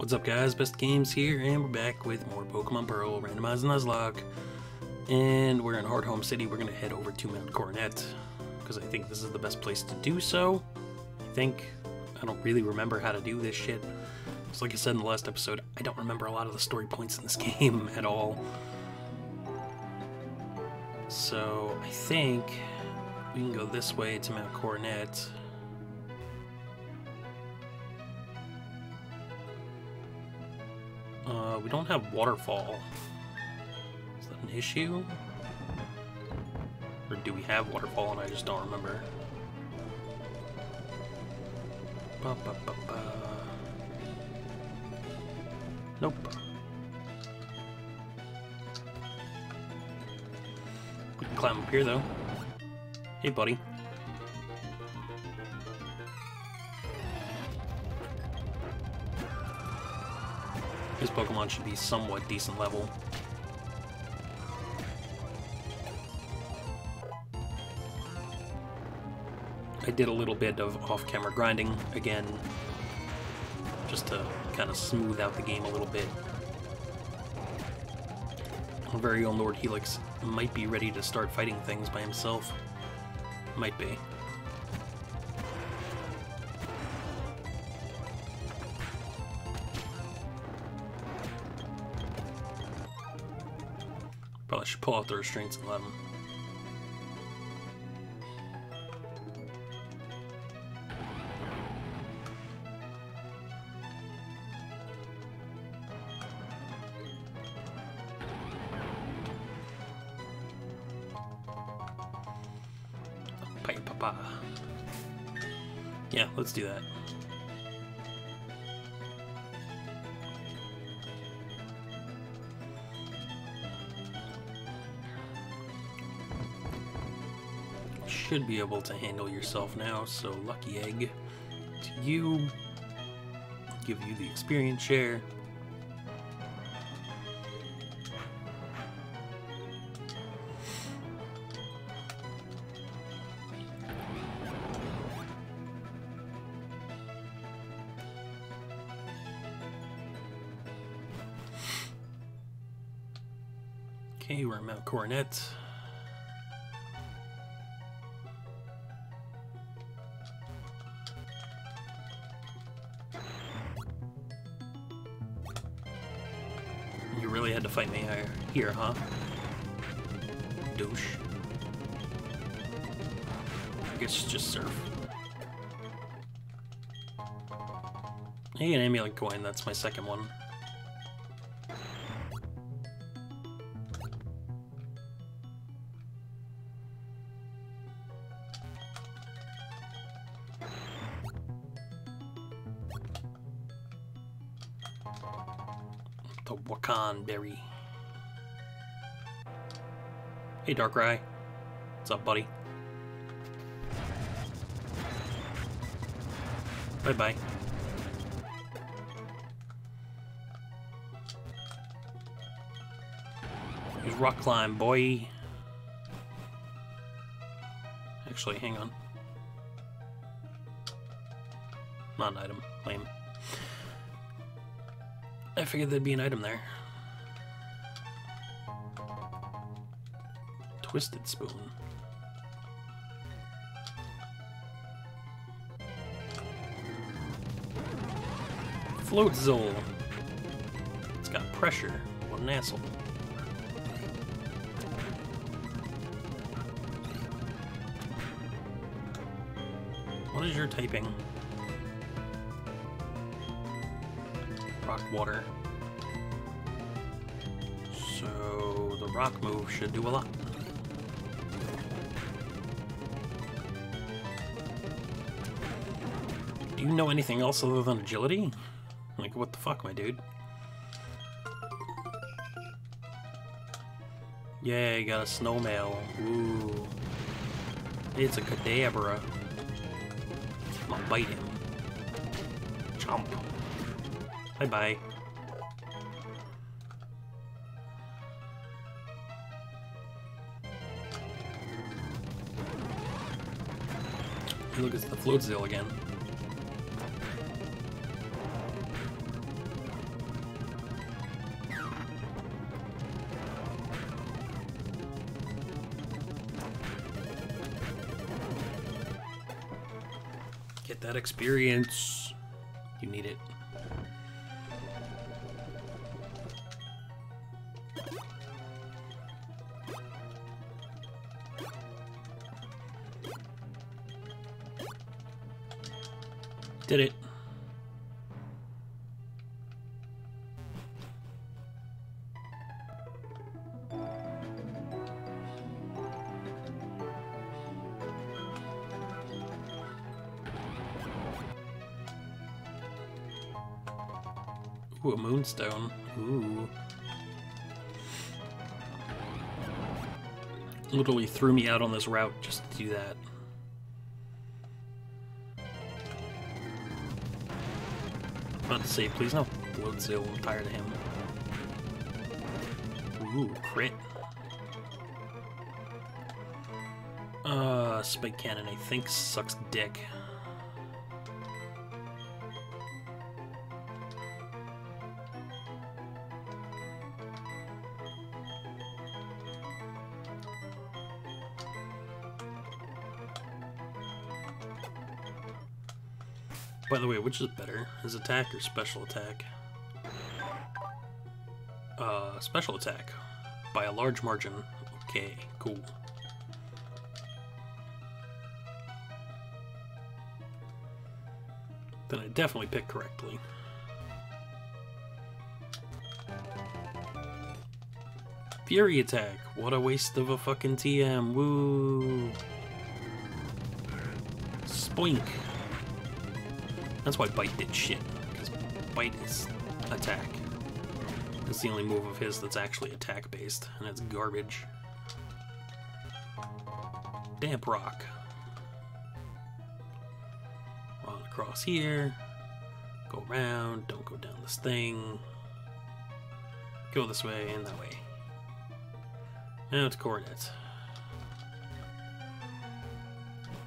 What's up guys, Best Games here, and we're back with more Pokemon Pearl, Randomized Nuzlocke. And we're in Hearthome City, we're gonna head over to Mount Coronet, because I think this is the best place to do so. I think, I don't really remember how to do this shit. Just like I said in the last episode, I don't remember a lot of the story points in this game at all. So, I think we can go this way to Mount Coronet. Uh, we don't have waterfall. Is that an issue? Or do we have waterfall and I just don't remember? Ba, ba, ba. Nope. We can climb up here though. Hey buddy. His Pokemon should be somewhat decent level. I did a little bit of off-camera grinding again, just to kind of smooth out the game a little bit. Our very own Lord Helix might be ready to start fighting things by himself. Might be. Pull out the restraints and let him. Yeah, let's do that. Should be able to handle yourself now, so lucky egg to you. Give you the experience share. Okay, we're at Mount Coronet. Here- huh? Douche. I guess just surf. Hey, an amulet coin, that's my second one. Hey, Darkrai. What's up, buddy? Bye bye. Here's Rock Climb, boy. Actually, hang on. Not an item. Lame. I figured there'd be an item there. Twisted Spoon. Floatzel. It's got pressure. What an asshole. What is your typing? Rock water. So the rock move should do a lot. Do you know anything else other than agility? Like, what the fuck, my dude? Yay, got a snowmail. Ooh. It's a Kadabra. I'm gonna bite him. Chomp. Bye bye. Look, it's the Floatzel again. Get that experience. You need it. Did it. Moonstone. Ooh. Literally threw me out on this route just to do that. About to say, please no Bloodseal, I'm tired of him. Ooh, crit. Uh, Spike Cannon, I think, sucks dick. Which is better? His attack or special attack? Uh, special attack. By a large margin. Okay, cool. Then I definitely picked correctly. Fury attack. What a waste of a fucking TM. Woo. Spoink. That's why Bite did shit, because Bite is attack. It's the only move of his that's actually attack-based, and it's garbage. Damp Rock. Run across here. Go around, don't go down this thing. Go this way and that way. Now it's Coronet.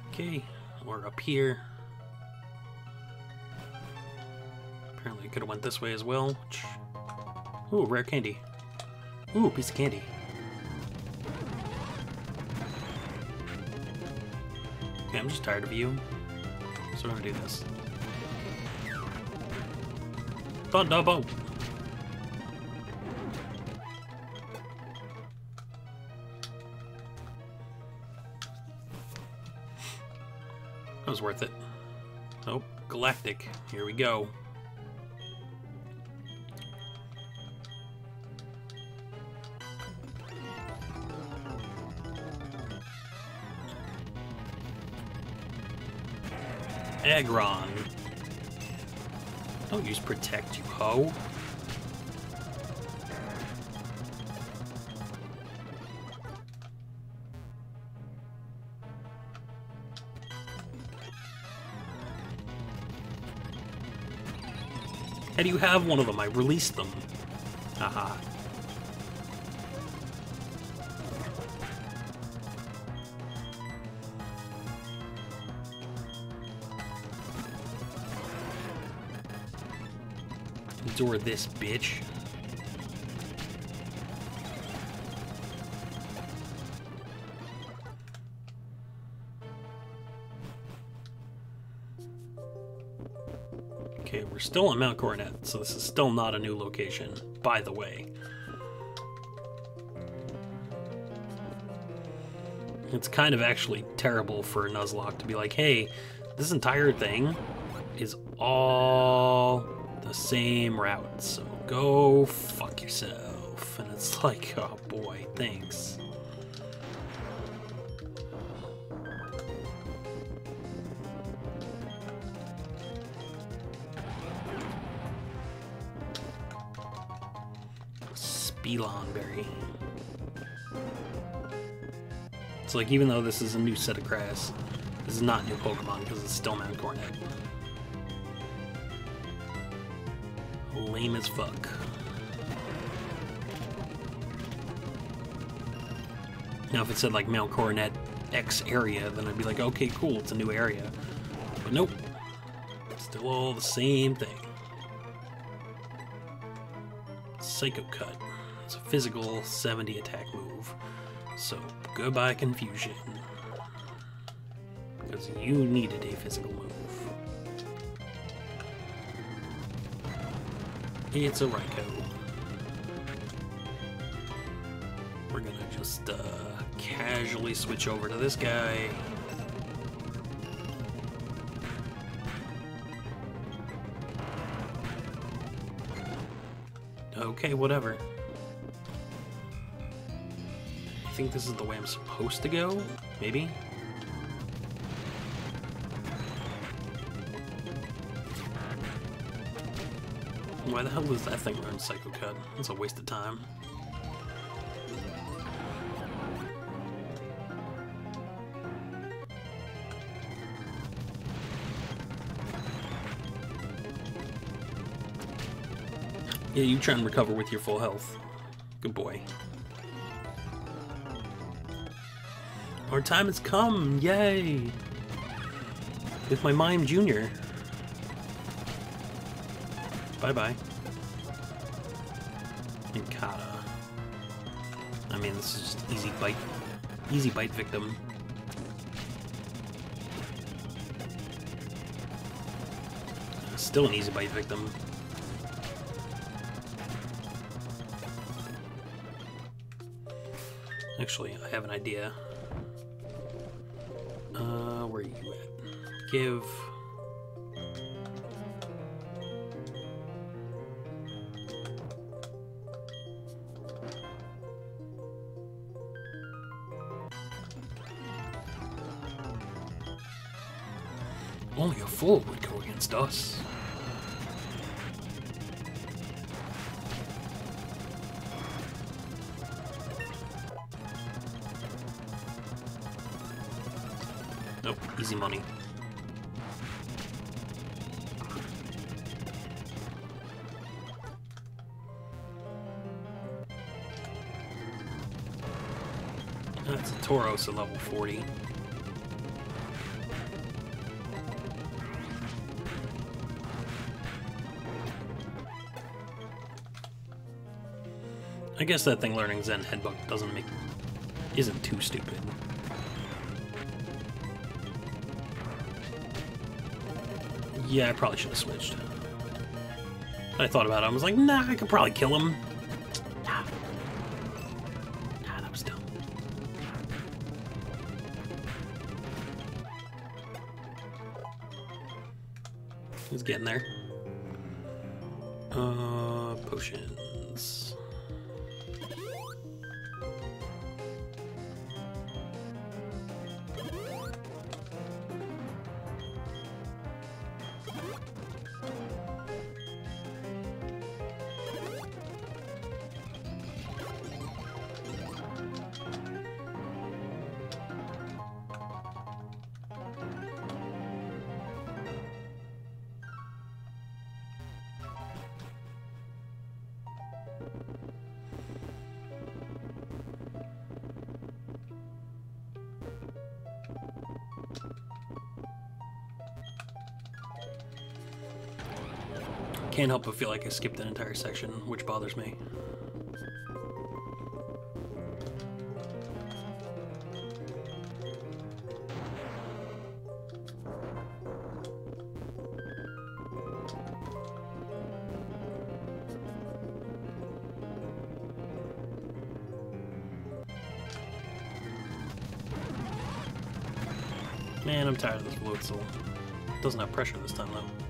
Okay, we're up here. Apparently, could have went this way as well. Ooh, rare candy. Ooh, piece of candy. Okay, I'm just tired of you. So we're gonna do this. Thunderbolt! That was worth it. Oh, Galactic. Here we go. Aggron. Don't use Protect, you hoe. How do you have one of them? I released them. Haha. Absorb this, bitch. Okay, we're still on Mount Coronet, so this is still not a new location, by the way. It's kind of actually terrible for a Nuzlocke to be like, hey, this entire thing is all the same route, so go fuck yourself. And it's like, oh boy, thanks. Spelon berry. It's like, even though this is a new set of grass, this is not new Pokemon because it's still Mount Coronet. Lame as fuck. Now, if it said like Mount Coronet X area, then I'd be like, okay, cool, it's a new area. But nope, still all the same thing. Psycho Cut. It's a physical 70 attack move. So, goodbye confusion. Because you needed a physical move. It's a Raikou. We're gonna just uh, casually switch over to this guy. Okay, whatever. I think this is the way I'm supposed to go? Maybe? Why the hell does that thing learn Psycho Cut? It's a waste of time. Yeah, you try and recover with your full health. Good boy. Our time has come! Yay! With my Mime Jr. Bye-bye. And. I mean, this is just easy bite. Easy bite victim. Still an easy bite victim. Actually, I have an idea. Uh, where are you at? Give... fool would go against us. Nope, easy money. That's a Tauros at level 40. I guess that thing learning Zen Headbutt doesn't make... isn't too stupid. Yeah, I probably should have switched. I thought about it, I was like, nah, I could probably kill him. Nah. That was dumb. He's getting there. Uh, potions. Can't help but feel like I skipped an entire section, which bothers me. Man, I'm tired of this Floatzel. Doesn't have pressure this time, though.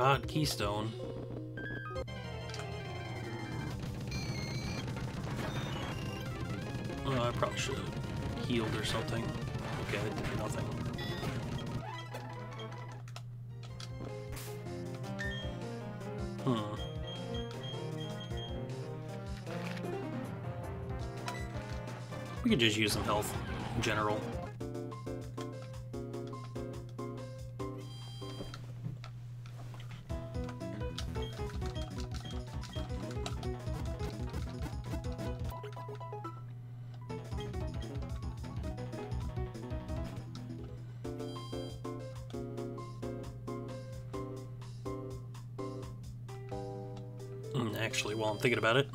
Odd keystone. Oh, I probably should have healed or something. Okay, did nothing. Hmm. We could just use some health in general. Mm, actually, while I'm thinking about it,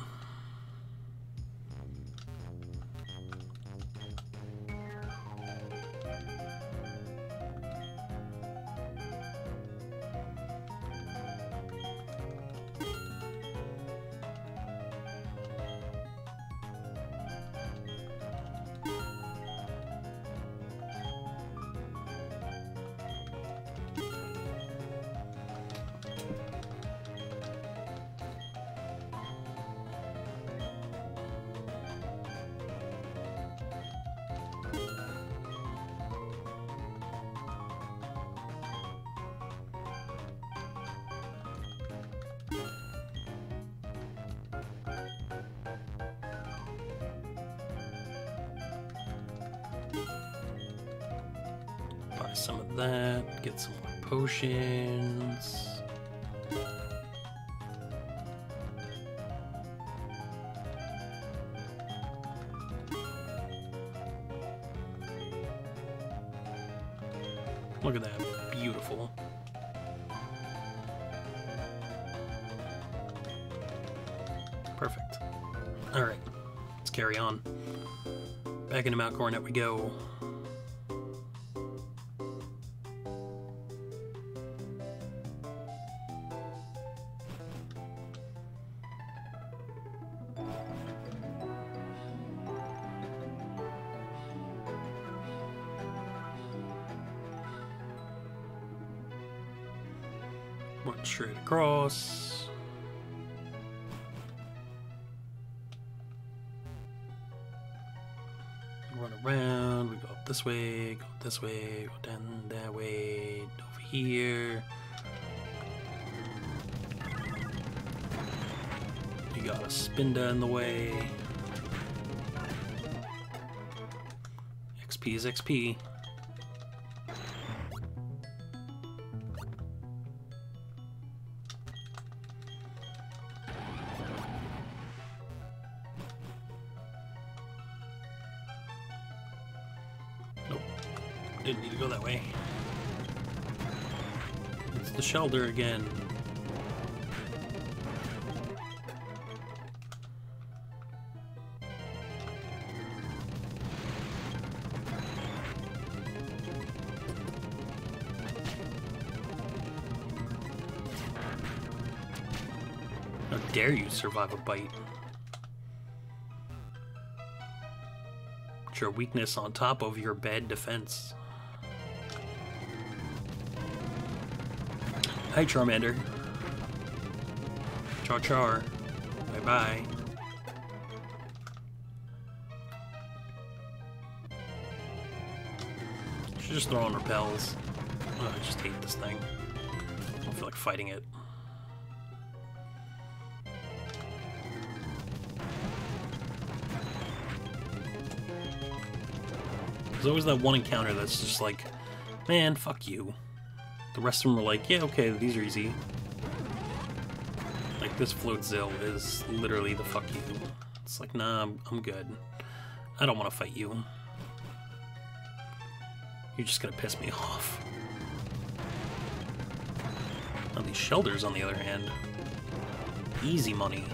some of that, get some more potions. Look at that, beautiful. Perfect. Alright, let's carry on. Back into Mount Coronet we go. Run straight across. Run around. We go up this way, go this way, go down that way, over here. You got a Spinda in the way. XP is XP. Again. How dare you survive a bite? It's your weakness on top of your bad defense. Hi, Charmander. Char Char. Bye bye. Should just throw on repels. Oh, I just hate this thing. I don't feel like fighting it. There's always that one encounter that's just like, man, fuck you. The rest of them were like, yeah, okay, these are easy. Like, this Floatzel is literally the fuck you. It's like, nah, I'm, I'm good. I don't want to fight you. You're just gonna piss me off. Now these Shellders, on the other hand, easy money.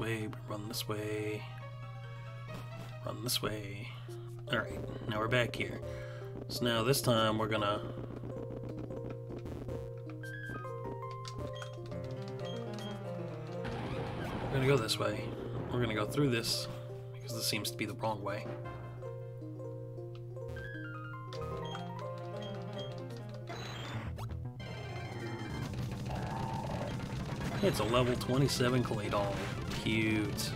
Way, run this way, run this way. Alright, now we're back here. So now this time we're gonna... We're gonna go this way. We're gonna go through this, because this seems to be the wrong way. It's a level 27 Claydol. Cute.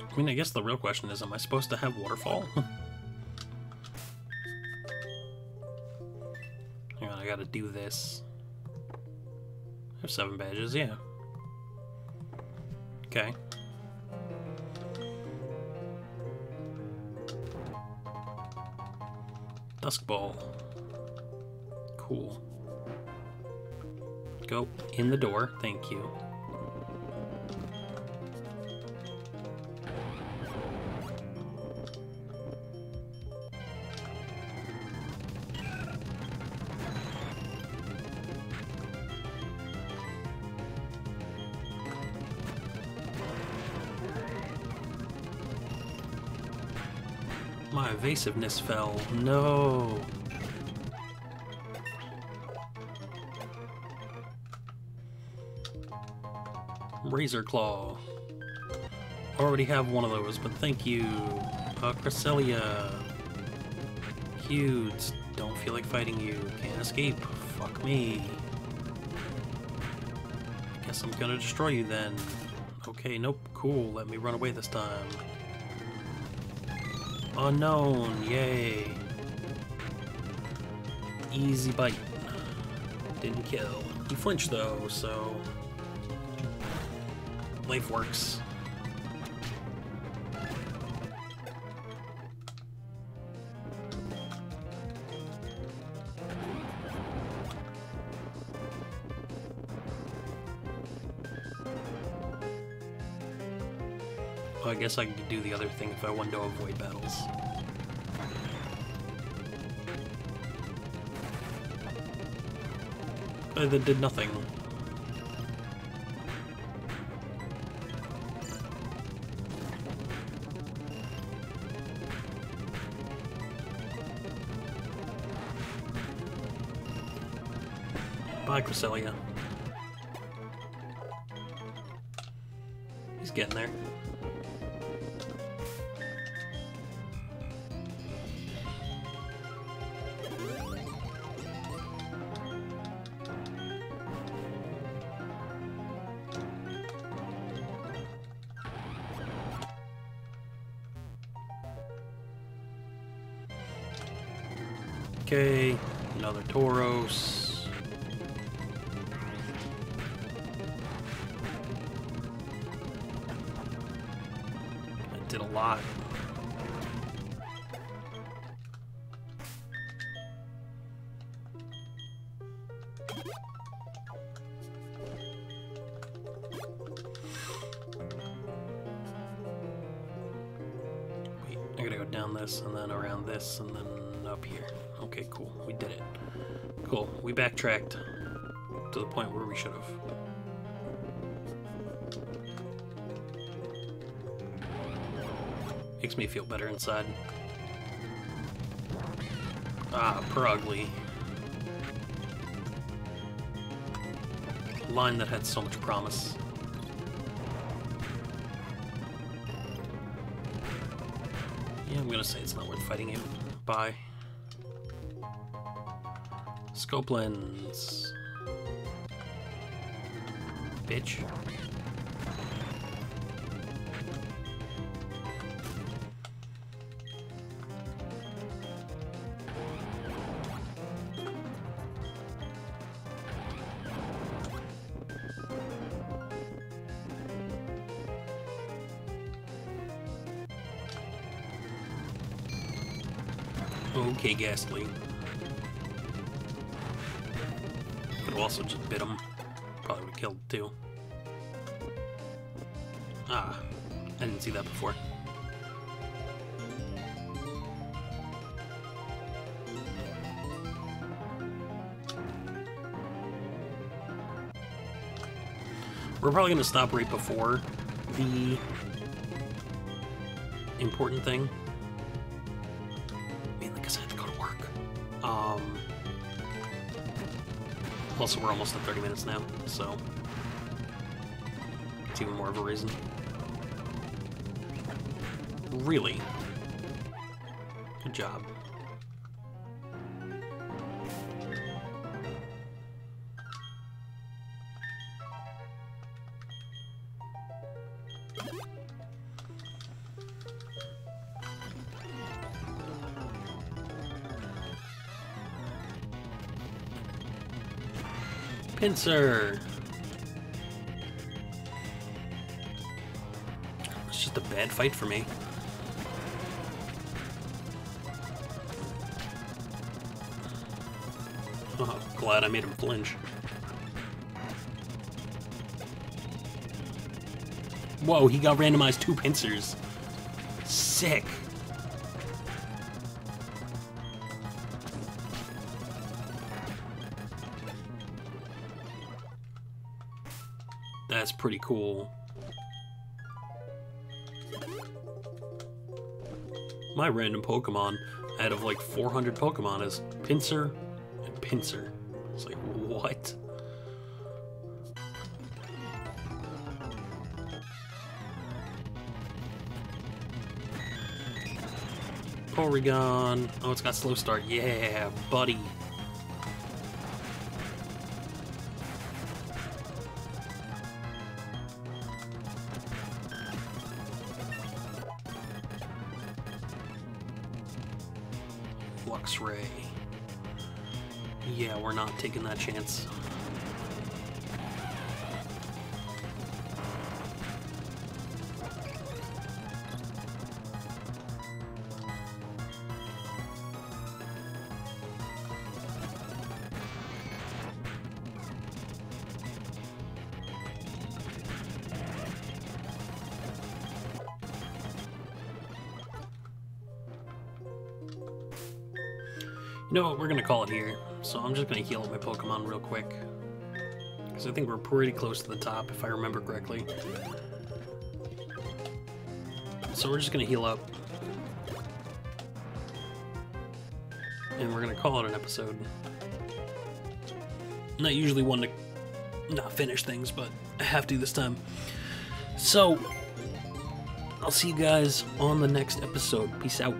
I mean, I guess the real question is, am I supposed to have waterfall? Hang on, I gotta do this. Seven badges, yeah. Okay. Dusk Ball. Cool. Go in the door, thank you. Evasiveness fell. No. Razor Claw. Already have one of those, but thank you. Uh, Cresselia. Huge. Don't feel like fighting you. Can't escape. Fuck me. Guess I'm gonna destroy you then. Okay, nope. Cool. Let me run away this time. Unknown. Yay. Easy bite. Didn't kill. He flinched though, so life works. Guess I could do the other thing if I wanted to avoid battles. Uh, that did nothing. Bye, Cresselia. He's getting there. I gotta go down this and then around this and then up here. Okay, cool. We did it. Cool. We backtracked to the point where we should have. Makes me feel better inside. Ah, Purugly. Line that had so much promise. Yeah, I'm gonna say it's not worth fighting him. Bye. Scope lens. Bitch. Okay, Gastly. Could have also just bit him. Probably would have killed too. Ah, I didn't see that before. We're probably going to stop right before the important thing. Also, we're almost at 30 minutes now, so it's even more of a reason. Really? Good job. Pinsir. It's just a bad fight for me. Oh, glad I made him flinch. Whoa, he got randomized two Pinsirs. Sick. That's pretty cool. My random Pokemon out of like 400 Pokemon is Pinsir and Pinsir. It's like, what? Porygon. Oh, it's got slow start. Yeah, buddy. Chance. You know what, we're gonna call it here. So I'm just gonna heal up my Pokemon real quick. Because I think we're pretty close to the top, if I remember correctly. So we're just gonna heal up. And we're gonna call it an episode. Not usually one to not finish things, but I have to this time. So, I'll see you guys on the next episode. Peace out.